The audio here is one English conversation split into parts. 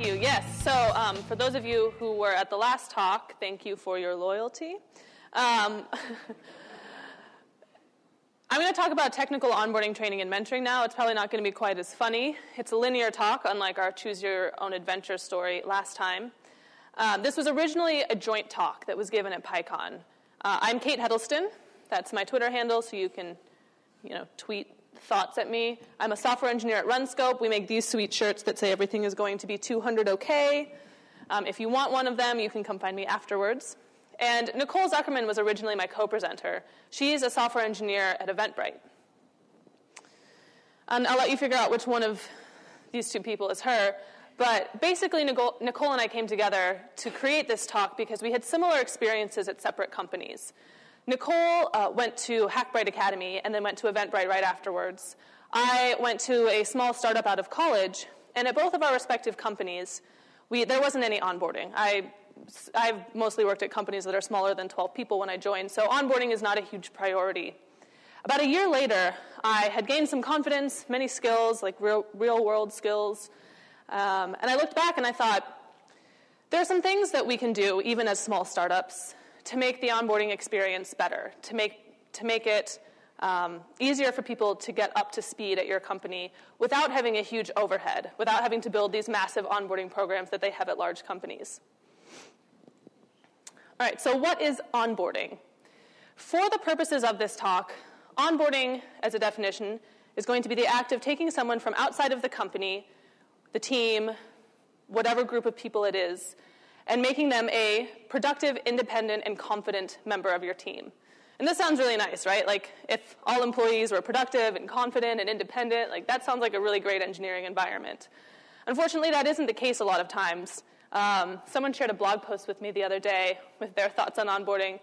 Thank you. Yes. So, um, for those of you who were at the last talk, thank you for your loyalty. Um, I'm going to talk about technical onboarding training and mentoring now. It's probably not going to be quite as funny. It's a linear talk, unlike our choose your own adventure story last time. Um, this was originally a joint talk that was given at PyCon. Uh, I'm Kate Heddleston. That's my Twitter handle, so you can, you know, tweet thoughts at me. I'm a software engineer at RunScope. We make these sweet shirts that say everything is going to be 200 okay. Um, if you want one of them, you can come find me afterwards. And Nicole Zuckerman was originally my co presenter. She's a software engineer at Eventbrite. And I'll let you figure out which one of these two people is her. But basically, Nicole, Nicole and I came together to create this talk because we had similar experiences at separate companies. Nicole uh, went to Hackbright Academy and then went to Eventbrite right afterwards. I went to a small startup out of college, and at both of our respective companies, we, there wasn't any onboarding. I I've mostly worked at companies that are smaller than 12 people when I joined, so onboarding is not a huge priority. About a year later, I had gained some confidence, many skills, like real, real world skills, um, and I looked back and I thought, there are some things that we can do, even as small startups, to make the onboarding experience better, to make, to make it um, easier for people to get up to speed at your company without having a huge overhead, without having to build these massive onboarding programs that they have at large companies. All right, so what is onboarding? For the purposes of this talk, onboarding, as a definition, is going to be the act of taking someone from outside of the company, the team, whatever group of people it is, and making them a productive, independent, and confident member of your team. And this sounds really nice, right? Like, if all employees were productive and confident and independent, like, that sounds like a really great engineering environment. Unfortunately, that isn't the case a lot of times. Um, someone shared a blog post with me the other day with their thoughts on onboarding.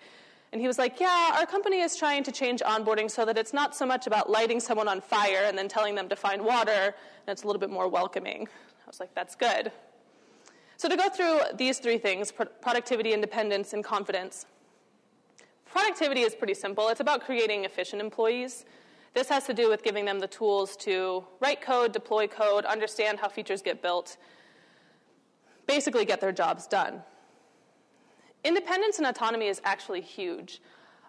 And he was like, Yeah, our company is trying to change onboarding so that it's not so much about lighting someone on fire and then telling them to find water, and it's a little bit more welcoming. I was like, That's good. So, to go through these three things productivity, independence, and confidence. Productivity is pretty simple. It's about creating efficient employees. This has to do with giving them the tools to write code, deploy code, understand how features get built, basically get their jobs done. Independence and autonomy is actually huge.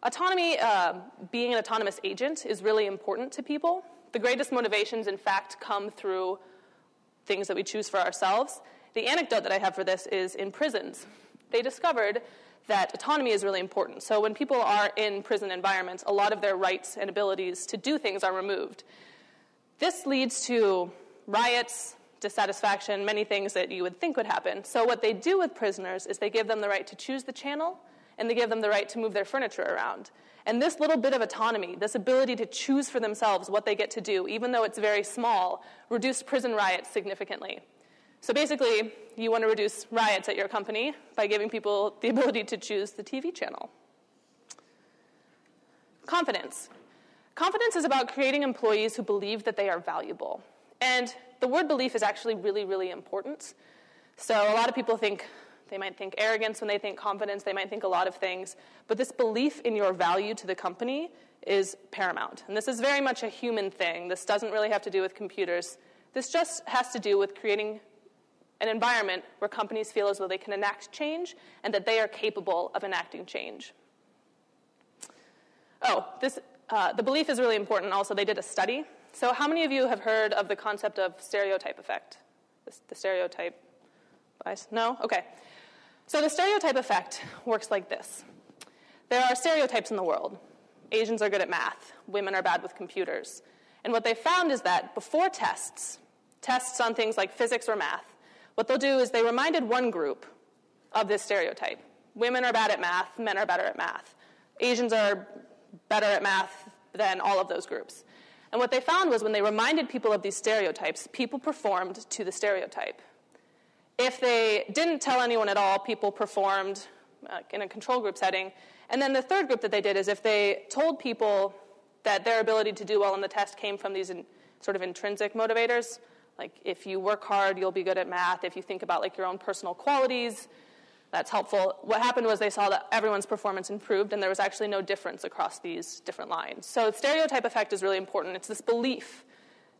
Autonomy, uh, being an autonomous agent, is really important to people. The greatest motivations, in fact, come through things that we choose for ourselves. The anecdote that I have for this is in prisons. They discovered that autonomy is really important. So when people are in prison environments, a lot of their rights and abilities to do things are removed. This leads to riots, dissatisfaction, many things that you would think would happen. So, what they do with prisoners is they give them the right to choose the channel and they give them the right to move their furniture around. And this little bit of autonomy, this ability to choose for themselves what they get to do, even though it's very small, reduced prison riots significantly. So basically, you want to reduce riots at your company by giving people the ability to choose the TV channel. Confidence. Confidence is about creating employees who believe that they are valuable. And the word belief is actually really, really important. So a lot of people think, they might think arrogance when they think confidence, they might think a lot of things, but this belief in your value to the company is paramount. And this is very much a human thing. This doesn't really have to do with computers. This just has to do with creating an environment where companies feel as though they can enact change and that they are capable of enacting change. Oh, this, uh, the belief is really important also. They did a study so, how many of you have heard of the concept of stereotype effect? The, the stereotype bias? No? Okay. So, the stereotype effect works like this there are stereotypes in the world. Asians are good at math, women are bad with computers. And what they found is that before tests, tests on things like physics or math, what they'll do is they reminded one group of this stereotype. Women are bad at math, men are better at math. Asians are better at math than all of those groups. And what they found was when they reminded people of these stereotypes, people performed to the stereotype. If they didn't tell anyone at all, people performed in a control group setting. And then the third group that they did is if they told people that their ability to do well on the test came from these in, sort of intrinsic motivators, like if you work hard, you'll be good at math. If you think about like your own personal qualities, that's helpful. What happened was they saw that everyone's performance improved, and there was actually no difference across these different lines. So, stereotype effect is really important. It's this belief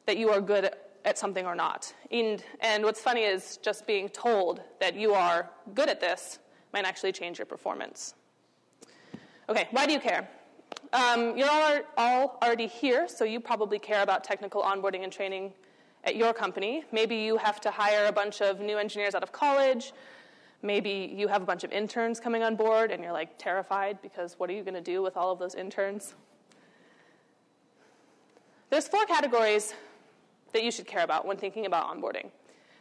that you are good at something or not. And, and what's funny is just being told that you are good at this might actually change your performance. Okay, why do you care? Um, you're all, all already here, so you probably care about technical onboarding and training at your company. Maybe you have to hire a bunch of new engineers out of college. Maybe you have a bunch of interns coming on board and you're like terrified because what are you going to do with all of those interns? There's four categories that you should care about when thinking about onboarding.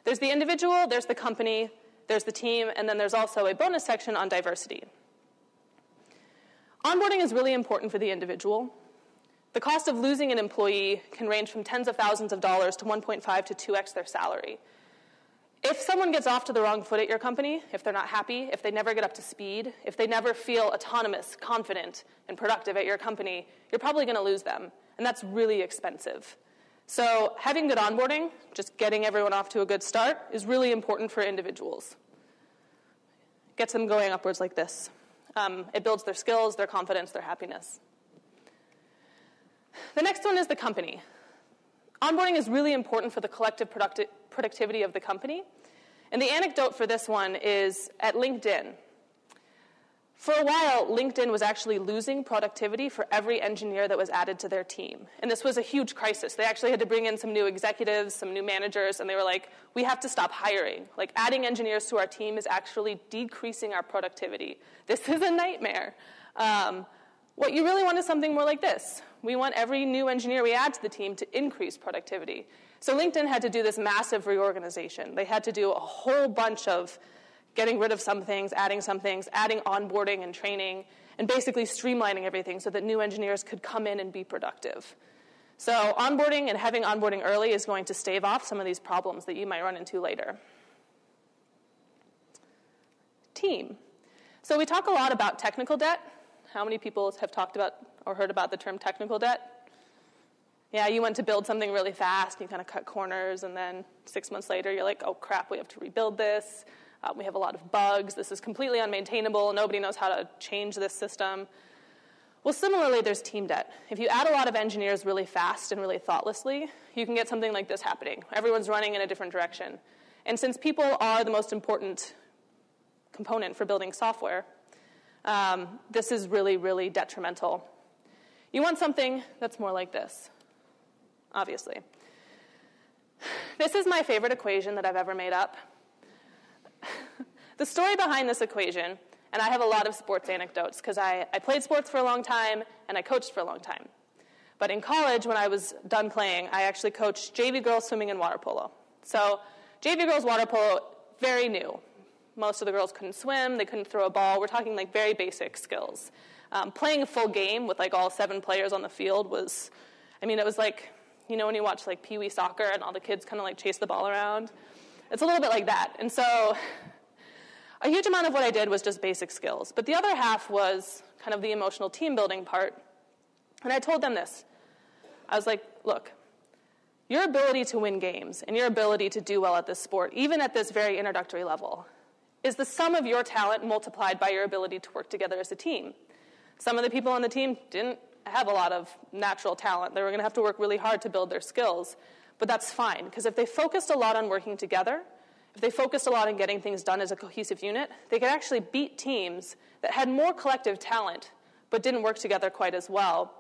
There's the individual, there's the company, there's the team, and then there's also a bonus section on diversity. Onboarding is really important for the individual. The cost of losing an employee can range from tens of thousands of dollars to 1.5 to 2x their salary. If someone gets off to the wrong foot at your company, if they're not happy, if they never get up to speed, if they never feel autonomous, confident, and productive at your company, you're probably going to lose them. And that's really expensive. So, having good onboarding, just getting everyone off to a good start, is really important for individuals. Gets them going upwards like this. Um, it builds their skills, their confidence, their happiness. The next one is the company. Onboarding is really important for the collective producti- productivity of the company. And the anecdote for this one is at LinkedIn. For a while, LinkedIn was actually losing productivity for every engineer that was added to their team. And this was a huge crisis. They actually had to bring in some new executives, some new managers, and they were like, we have to stop hiring. Like, adding engineers to our team is actually decreasing our productivity. This is a nightmare. Um, what you really want is something more like this. We want every new engineer we add to the team to increase productivity. So LinkedIn had to do this massive reorganization. They had to do a whole bunch of getting rid of some things, adding some things, adding onboarding and training, and basically streamlining everything so that new engineers could come in and be productive. So onboarding and having onboarding early is going to stave off some of these problems that you might run into later. Team. So we talk a lot about technical debt, how many people have talked about or heard about the term technical debt? Yeah, you went to build something really fast, you kind of cut corners, and then six months later, you're like, oh crap, we have to rebuild this. Uh, we have a lot of bugs. This is completely unmaintainable. Nobody knows how to change this system. Well, similarly, there's team debt. If you add a lot of engineers really fast and really thoughtlessly, you can get something like this happening. Everyone's running in a different direction. And since people are the most important component for building software, um, this is really, really detrimental. You want something that's more like this, obviously. This is my favorite equation that I've ever made up. the story behind this equation, and I have a lot of sports anecdotes because I, I played sports for a long time and I coached for a long time. But in college, when I was done playing, I actually coached JV girls swimming and water polo. So, JV girls water polo, very new. Most of the girls couldn't swim, they couldn't throw a ball. We're talking like very basic skills. Um, playing a full game with like all seven players on the field was, I mean, it was like, you know, when you watch like Pee Wee soccer and all the kids kind of like chase the ball around? It's a little bit like that. And so, a huge amount of what I did was just basic skills. But the other half was kind of the emotional team building part. And I told them this I was like, look, your ability to win games and your ability to do well at this sport, even at this very introductory level, is the sum of your talent multiplied by your ability to work together as a team. Some of the people on the team didn't have a lot of natural talent. They were going to have to work really hard to build their skills. But that's fine, because if they focused a lot on working together, if they focused a lot on getting things done as a cohesive unit, they could actually beat teams that had more collective talent but didn't work together quite as well.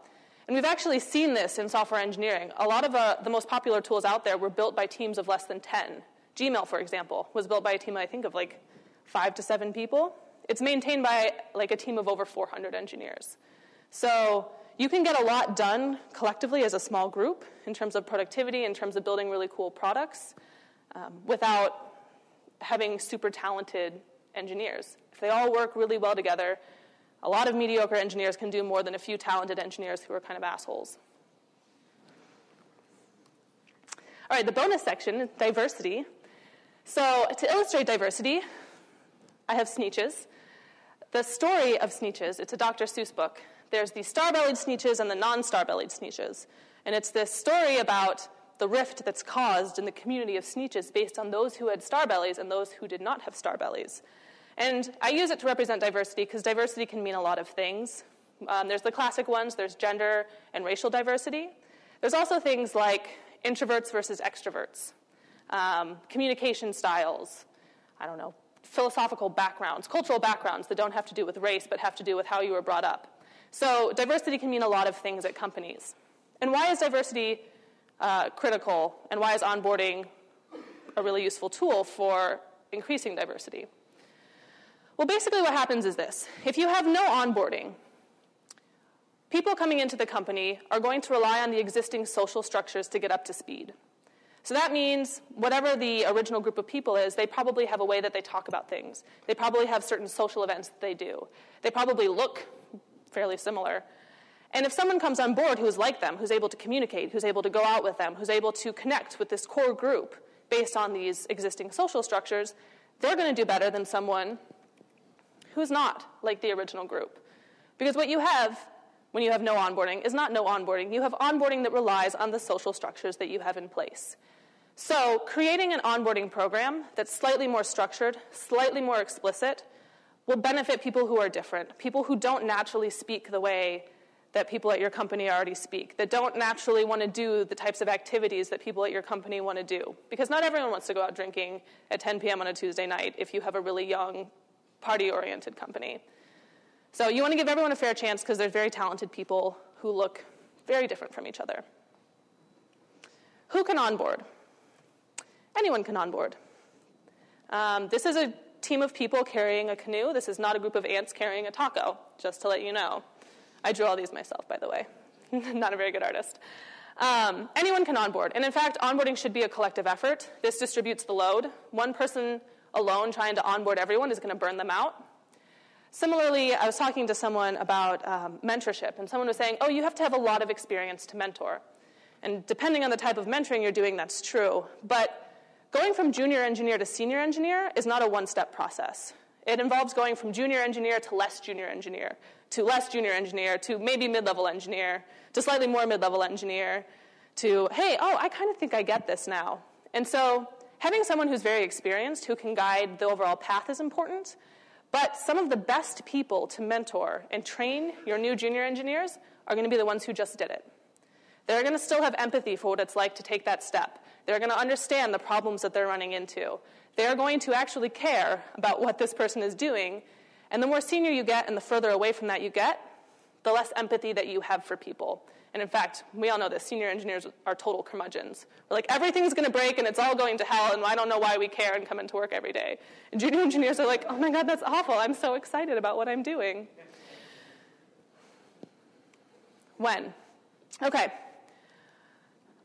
And we've actually seen this in software engineering. A lot of uh, the most popular tools out there were built by teams of less than 10. Gmail, for example, was built by a team, I think, of like five to seven people. It's maintained by like a team of over 400 engineers. So you can get a lot done collectively as a small group in terms of productivity, in terms of building really cool products, um, without having super talented engineers. If they all work really well together, a lot of mediocre engineers can do more than a few talented engineers who are kind of assholes. All right, the bonus section, diversity. So, to illustrate diversity, I have Sneetches. The story of Sneetches, it's a Dr. Seuss book. There's the star bellied Sneetches and the non star bellied Sneetches. And it's this story about the rift that's caused in the community of Sneetches based on those who had star bellies and those who did not have star bellies. And I use it to represent diversity because diversity can mean a lot of things. Um, there's the classic ones there's gender and racial diversity. There's also things like introverts versus extroverts, um, communication styles, I don't know, philosophical backgrounds, cultural backgrounds that don't have to do with race but have to do with how you were brought up. So, diversity can mean a lot of things at companies. And why is diversity uh, critical, and why is onboarding a really useful tool for increasing diversity? Well, basically, what happens is this if you have no onboarding, people coming into the company are going to rely on the existing social structures to get up to speed. So that means whatever the original group of people is, they probably have a way that they talk about things. They probably have certain social events that they do. They probably look fairly similar. And if someone comes on board who's like them, who's able to communicate, who's able to go out with them, who's able to connect with this core group based on these existing social structures, they're going to do better than someone who's not like the original group. Because what you have when you have no onboarding is not no onboarding. You have onboarding that relies on the social structures that you have in place. So, creating an onboarding program that's slightly more structured, slightly more explicit, will benefit people who are different, people who don't naturally speak the way that people at your company already speak, that don't naturally want to do the types of activities that people at your company want to do. Because not everyone wants to go out drinking at 10 p.m. on a Tuesday night if you have a really young, party oriented company. So, you want to give everyone a fair chance because they're very talented people who look very different from each other. Who can onboard? Anyone can onboard. Um, this is a team of people carrying a canoe. This is not a group of ants carrying a taco, just to let you know. I drew all these myself, by the way. not a very good artist. Um, anyone can onboard. And in fact, onboarding should be a collective effort. This distributes the load. One person alone trying to onboard everyone is going to burn them out. Similarly, I was talking to someone about um, mentorship, and someone was saying, Oh, you have to have a lot of experience to mentor. And depending on the type of mentoring you're doing, that's true. But Going from junior engineer to senior engineer is not a one step process. It involves going from junior engineer to less junior engineer, to less junior engineer, to maybe mid level engineer, to slightly more mid level engineer, to, hey, oh, I kind of think I get this now. And so having someone who's very experienced, who can guide the overall path, is important. But some of the best people to mentor and train your new junior engineers are going to be the ones who just did it. They're going to still have empathy for what it's like to take that step. They're going to understand the problems that they're running into. They're going to actually care about what this person is doing. And the more senior you get and the further away from that you get, the less empathy that you have for people. And in fact, we all know this senior engineers are total curmudgeons. We're like, everything's going to break and it's all going to hell, and I don't know why we care and come into work every day. And junior engineers are like, oh my God, that's awful. I'm so excited about what I'm doing. When? Okay,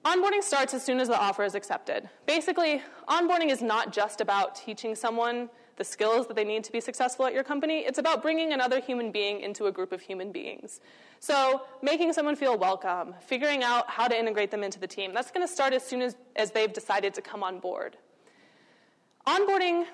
Onboarding starts as soon as the offer is accepted. Basically, onboarding is not just about teaching someone the skills that they need to be successful at your company. It's about bringing another human being into a group of human beings. So, making someone feel welcome, figuring out how to integrate them into the team. That's going to start as soon as, as they've decided to come on board. Onboarding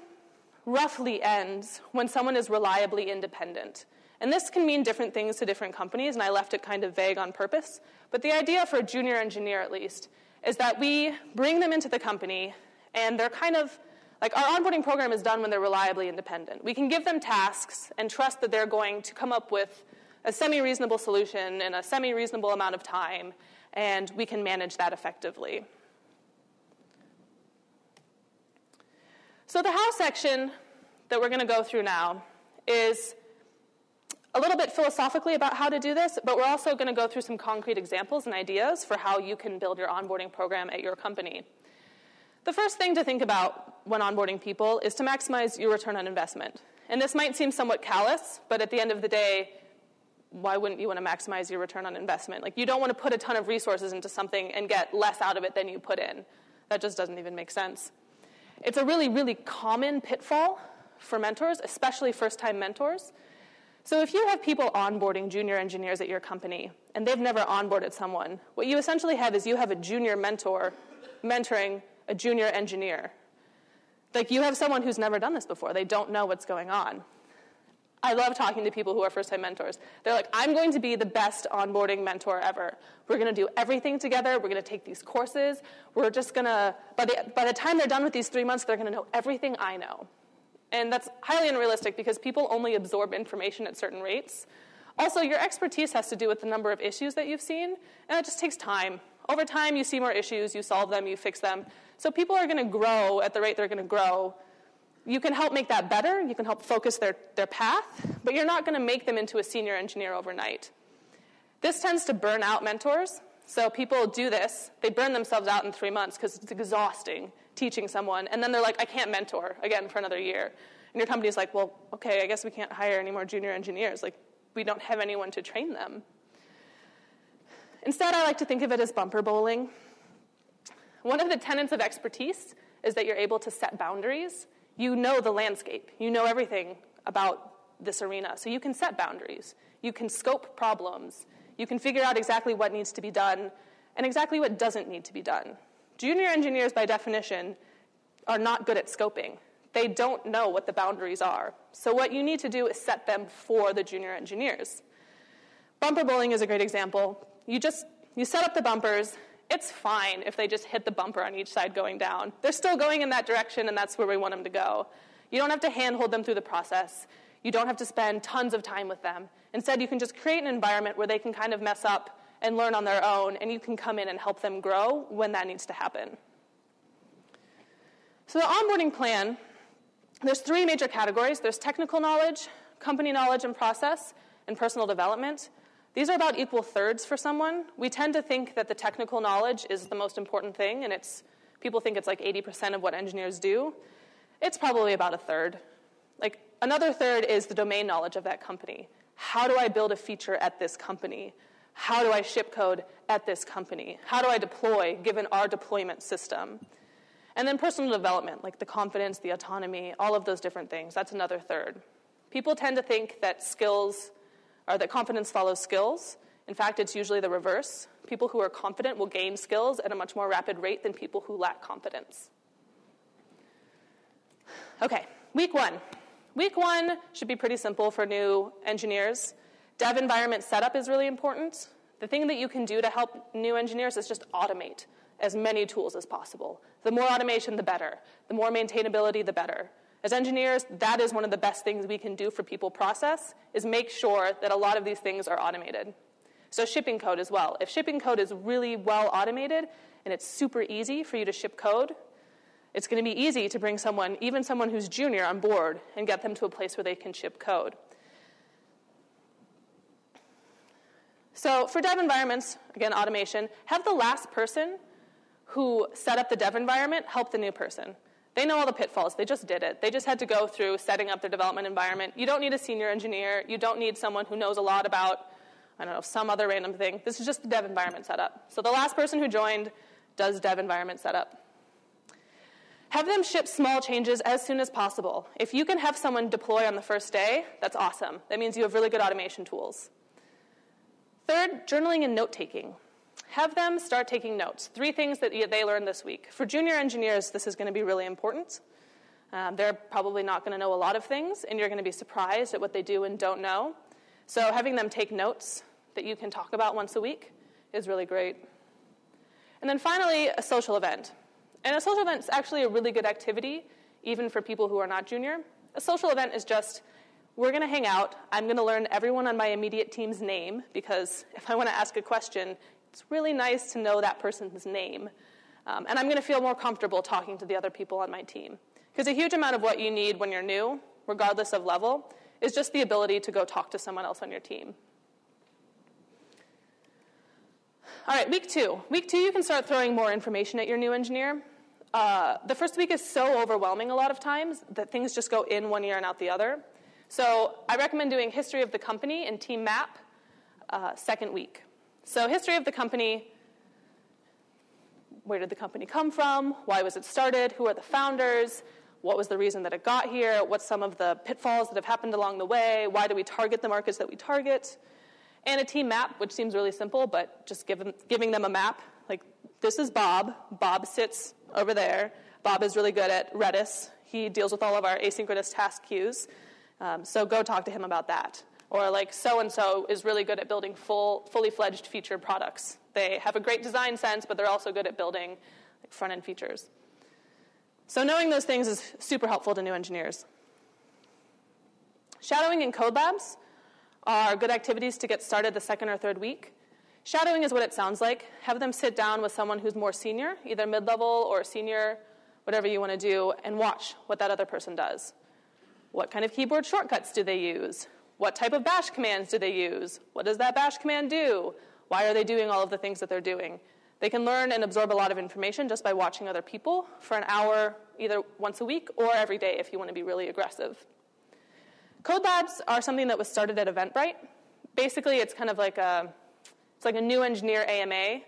roughly ends when someone is reliably independent. And this can mean different things to different companies, and I left it kind of vague on purpose. But the idea for a junior engineer, at least, is that we bring them into the company, and they're kind of like our onboarding program is done when they're reliably independent. We can give them tasks and trust that they're going to come up with a semi reasonable solution in a semi reasonable amount of time, and we can manage that effectively. So, the how section that we're going to go through now is a little bit philosophically about how to do this, but we're also going to go through some concrete examples and ideas for how you can build your onboarding program at your company. The first thing to think about when onboarding people is to maximize your return on investment. And this might seem somewhat callous, but at the end of the day, why wouldn't you want to maximize your return on investment? Like, you don't want to put a ton of resources into something and get less out of it than you put in. That just doesn't even make sense. It's a really, really common pitfall for mentors, especially first time mentors, so if you have people onboarding junior engineers at your company and they've never onboarded someone, what you essentially have is you have a junior mentor mentoring a junior engineer. Like you have someone who's never done this before. They don't know what's going on. I love talking to people who are first time mentors. They're like, I'm going to be the best onboarding mentor ever. We're going to do everything together. We're going to take these courses. We're just going to, by the, by the time they're done with these three months, they're going to know everything I know. And that's highly unrealistic because people only absorb information at certain rates. Also, your expertise has to do with the number of issues that you've seen, and it just takes time. Over time, you see more issues, you solve them, you fix them. So people are going to grow at the rate they're going to grow. You can help make that better, you can help focus their, their path, but you're not going to make them into a senior engineer overnight. This tends to burn out mentors. So people do this, they burn themselves out in three months because it's exhausting teaching someone, and then they're like, I can't mentor again for another year. And your company's like, well, okay, I guess we can't hire any more junior engineers. Like, we don't have anyone to train them. Instead, I like to think of it as bumper bowling. One of the tenets of expertise is that you're able to set boundaries. You know the landscape, you know everything about this arena, so you can set boundaries. You can scope problems. You can figure out exactly what needs to be done and exactly what doesn't need to be done. Junior engineers, by definition, are not good at scoping. They don't know what the boundaries are. So, what you need to do is set them for the junior engineers. Bumper bowling is a great example. You just you set up the bumpers. It's fine if they just hit the bumper on each side going down. They're still going in that direction, and that's where we want them to go. You don't have to handhold them through the process. You don't have to spend tons of time with them. Instead, you can just create an environment where they can kind of mess up and learn on their own, and you can come in and help them grow when that needs to happen. So, the onboarding plan, there's three major categories there's technical knowledge, company knowledge and process, and personal development. These are about equal thirds for someone. We tend to think that the technical knowledge is the most important thing, and it's people think it's like 80% of what engineers do. It's probably about a third. Like another third is the domain knowledge of that company. How do I build a feature at this company? How do I ship code at this company? How do I deploy given our deployment system? And then personal development, like the confidence, the autonomy, all of those different things. That's another third. People tend to think that skills or that confidence follows skills. In fact, it's usually the reverse. People who are confident will gain skills at a much more rapid rate than people who lack confidence. Okay, week one. Week one should be pretty simple for new engineers. Dev environment setup is really important. The thing that you can do to help new engineers is just automate as many tools as possible. The more automation, the better. The more maintainability, the better. As engineers, that is one of the best things we can do for people process is make sure that a lot of these things are automated. So shipping code as well. If shipping code is really well automated and it's super easy for you to ship code, it's going to be easy to bring someone, even someone who's junior, on board and get them to a place where they can ship code. So for dev environments, again, automation, have the last person who set up the dev environment help the new person. They know all the pitfalls. They just did it. They just had to go through setting up their development environment. You don't need a senior engineer. You don't need someone who knows a lot about, I don't know, some other random thing. This is just the dev environment setup. So the last person who joined does dev environment setup. Have them ship small changes as soon as possible. If you can have someone deploy on the first day, that's awesome. That means you have really good automation tools. Third, journaling and note taking. Have them start taking notes. Three things that they learned this week. For junior engineers, this is going to be really important. Um, they're probably not going to know a lot of things, and you're going to be surprised at what they do and don't know. So, having them take notes that you can talk about once a week is really great. And then finally, a social event. And a social event is actually a really good activity, even for people who are not junior. A social event is just we're going to hang out. I'm going to learn everyone on my immediate team's name because if I want to ask a question, it's really nice to know that person's name. Um, and I'm going to feel more comfortable talking to the other people on my team. Because a huge amount of what you need when you're new, regardless of level, is just the ability to go talk to someone else on your team. All right, week two. Week two, you can start throwing more information at your new engineer. Uh, the first week is so overwhelming a lot of times that things just go in one ear and out the other. So I recommend doing history of the company and team map uh, second week. So history of the company, where did the company come from? Why was it started? Who are the founders? What was the reason that it got here? What's some of the pitfalls that have happened along the way? Why do we target the markets that we target? And a team map, which seems really simple, but just them, giving them a map. Like, this is Bob. Bob sits over there. Bob is really good at Redis. He deals with all of our asynchronous task queues. Um, so go talk to him about that. Or like so and so is really good at building full, fully fledged feature products. They have a great design sense, but they're also good at building like, front end features. So knowing those things is super helpful to new engineers. Shadowing in code labs are good activities to get started the second or third week. Shadowing is what it sounds like. Have them sit down with someone who's more senior, either mid level or senior, whatever you want to do, and watch what that other person does. What kind of keyboard shortcuts do they use? What type of bash commands do they use? What does that bash command do? Why are they doing all of the things that they're doing? They can learn and absorb a lot of information just by watching other people for an hour, either once a week or every day if you want to be really aggressive. Code labs are something that was started at Eventbrite. Basically, it's kind of like a it's like a new engineer AMA.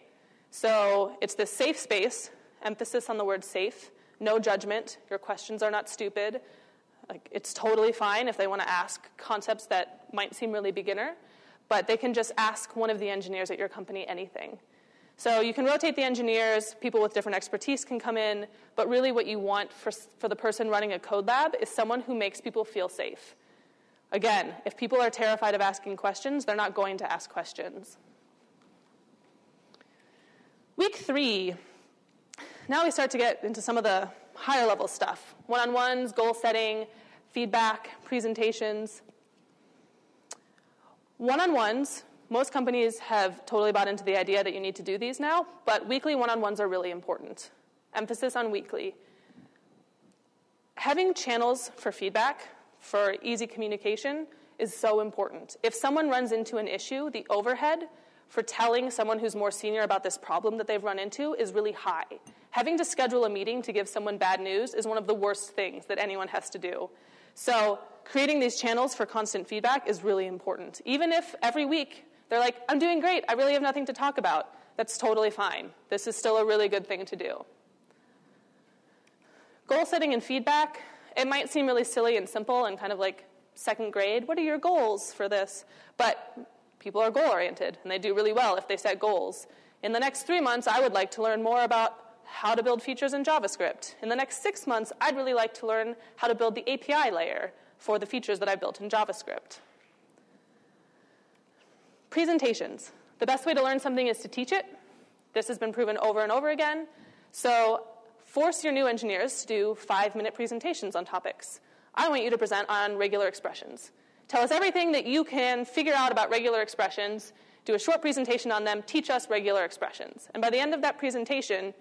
So it's this safe space, emphasis on the word safe, no judgment. Your questions are not stupid. Like, it's totally fine if they want to ask concepts that might seem really beginner, but they can just ask one of the engineers at your company anything. So you can rotate the engineers, people with different expertise can come in, but really what you want for, for the person running a code lab is someone who makes people feel safe. Again, if people are terrified of asking questions, they're not going to ask questions. Week three, now we start to get into some of the higher level stuff one on ones, goal setting, feedback, presentations. One on ones, most companies have totally bought into the idea that you need to do these now, but weekly one on ones are really important. Emphasis on weekly. Having channels for feedback, for easy communication, is so important. If someone runs into an issue, the overhead for telling someone who's more senior about this problem that they've run into is really high. Having to schedule a meeting to give someone bad news is one of the worst things that anyone has to do. So, creating these channels for constant feedback is really important. Even if every week they're like, I'm doing great, I really have nothing to talk about, that's totally fine. This is still a really good thing to do. Goal setting and feedback, it might seem really silly and simple and kind of like second grade. What are your goals for this? But people are goal oriented and they do really well if they set goals. In the next three months, I would like to learn more about how to build features in JavaScript. In the next six months, I'd really like to learn how to build the API layer for the features that I built in JavaScript. Presentations. The best way to learn something is to teach it. This has been proven over and over again. So force your new engineers to do five minute presentations on topics. I want you to present on regular expressions. Tell us everything that you can figure out about regular expressions, do a short presentation on them, teach us regular expressions. And by the end of that presentation,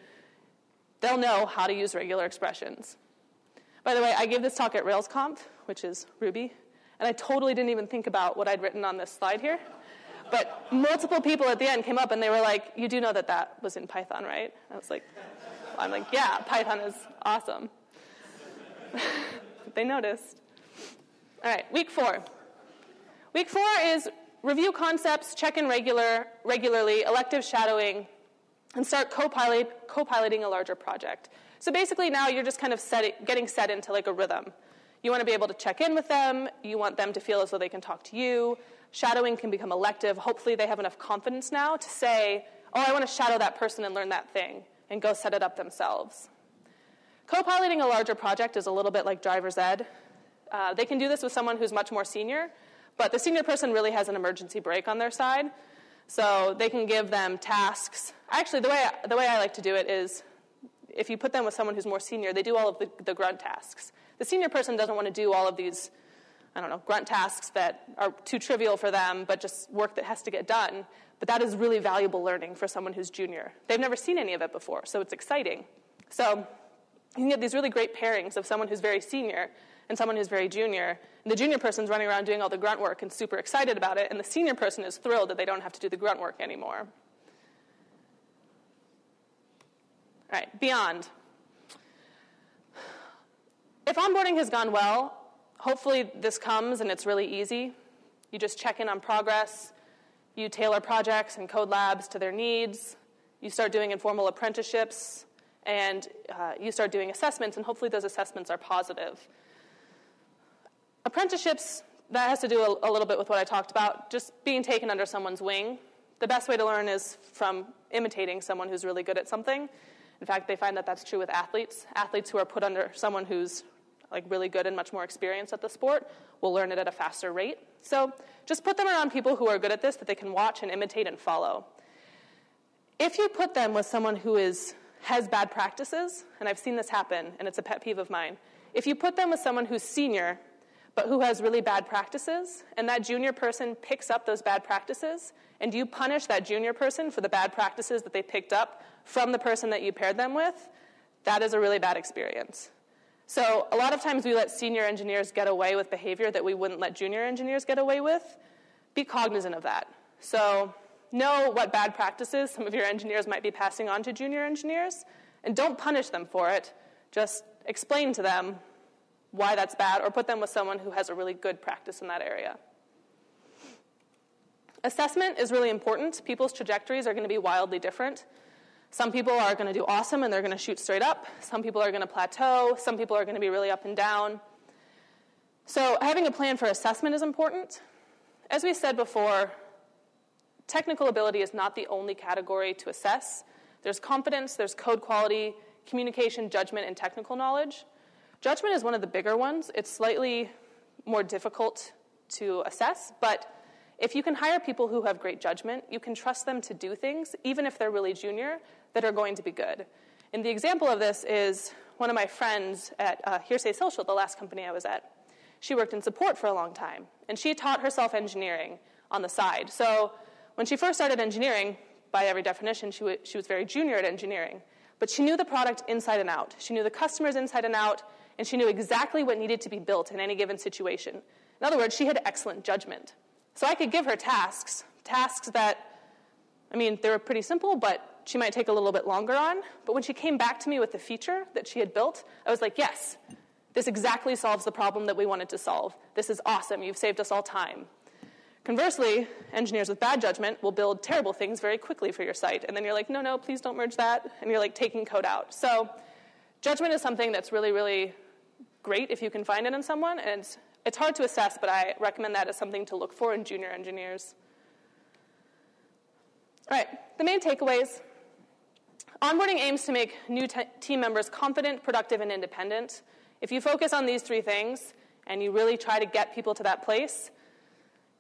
they'll know how to use regular expressions. By the way, I gave this talk at RailsConf, which is Ruby, and I totally didn't even think about what I'd written on this slide here. But multiple people at the end came up and they were like, You do know that that was in Python, right? I was like, I'm like, Yeah, Python is awesome. they noticed. All right, week four. Week four is review concepts, check in regular, regularly, elective shadowing, and start co-pilot, co-piloting a larger project. So basically now you're just kind of set, getting set into like a rhythm. You want to be able to check in with them. You want them to feel as though they can talk to you. Shadowing can become elective. Hopefully they have enough confidence now to say, oh, I want to shadow that person and learn that thing, and go set it up themselves. Co-piloting a larger project is a little bit like driver's ed. Uh, they can do this with someone who's much more senior, but the senior person really has an emergency brake on their side. So they can give them tasks. Actually, the way, the way I like to do it is if you put them with someone who's more senior, they do all of the, the grunt tasks. The senior person doesn't want to do all of these, I don't know, grunt tasks that are too trivial for them, but just work that has to get done. But that is really valuable learning for someone who's junior. They've never seen any of it before, so it's exciting. So you can get these really great pairings of someone who's very senior and someone who's very junior. And the junior person's running around doing all the grunt work and super excited about it, and the senior person is thrilled that they don't have to do the grunt work anymore. All right, beyond. If onboarding has gone well, hopefully this comes and it's really easy. You just check in on progress, you tailor projects and code labs to their needs, you start doing informal apprenticeships, and uh, you start doing assessments, and hopefully those assessments are positive. Apprenticeships, that has to do a, a little bit with what I talked about, just being taken under someone's wing. The best way to learn is from imitating someone who's really good at something. In fact, they find that that's true with athletes. Athletes who are put under someone who's like really good and much more experienced at the sport will learn it at a faster rate. So just put them around people who are good at this that they can watch and imitate and follow. If you put them with someone who is has bad practices, and I've seen this happen, and it's a pet peeve of mine. If you put them with someone who's senior but who has really bad practices, and that junior person picks up those bad practices, and you punish that junior person for the bad practices that they picked up from the person that you paired them with, that is a really bad experience. So, a lot of times we let senior engineers get away with behavior that we wouldn't let junior engineers get away with. Be cognizant of that. So, know what bad practices some of your engineers might be passing on to junior engineers, and don't punish them for it. Just explain to them why that's bad, or put them with someone who has a really good practice in that area. Assessment is really important. People's trajectories are going to be wildly different. Some people are going to do awesome and they're going to shoot straight up. Some people are going to plateau. Some people are going to be really up and down. So, having a plan for assessment is important. As we said before, technical ability is not the only category to assess. There's confidence, there's code quality, communication, judgment, and technical knowledge. Judgment is one of the bigger ones. It's slightly more difficult to assess, but if you can hire people who have great judgment, you can trust them to do things, even if they're really junior, that are going to be good. And the example of this is one of my friends at uh, Hearsay Social, the last company I was at. She worked in support for a long time, and she taught herself engineering on the side. So when she first started engineering, by every definition, she, w- she was very junior at engineering. But she knew the product inside and out. She knew the customers inside and out, and she knew exactly what needed to be built in any given situation. In other words, she had excellent judgment. So I could give her tasks, tasks that, I mean, they were pretty simple, but she might take a little bit longer on. But when she came back to me with the feature that she had built, I was like, yes, this exactly solves the problem that we wanted to solve. This is awesome. You've saved us all time. Conversely, engineers with bad judgment will build terrible things very quickly for your site. And then you're like, no, no, please don't merge that. And you're like taking code out. So, judgment is something that's really, really great if you can find it in someone. And it's it's hard to assess, but I recommend that as something to look for in junior engineers. All right, the main takeaways. Onboarding aims to make new team members confident, productive, and independent. If you focus on these three things and you really try to get people to that place,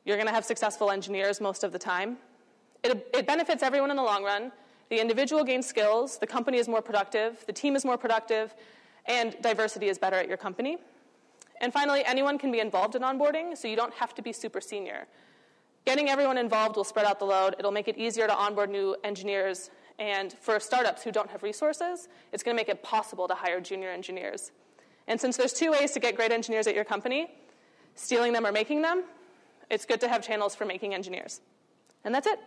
you're going to have successful engineers most of the time. It, it benefits everyone in the long run. The individual gains skills, the company is more productive, the team is more productive, and diversity is better at your company. And finally, anyone can be involved in onboarding, so you don't have to be super senior. Getting everyone involved will spread out the load. It'll make it easier to onboard new engineers. And for startups who don't have resources, it's going to make it possible to hire junior engineers. And since there's two ways to get great engineers at your company stealing them or making them it's good to have channels for making engineers. And that's it.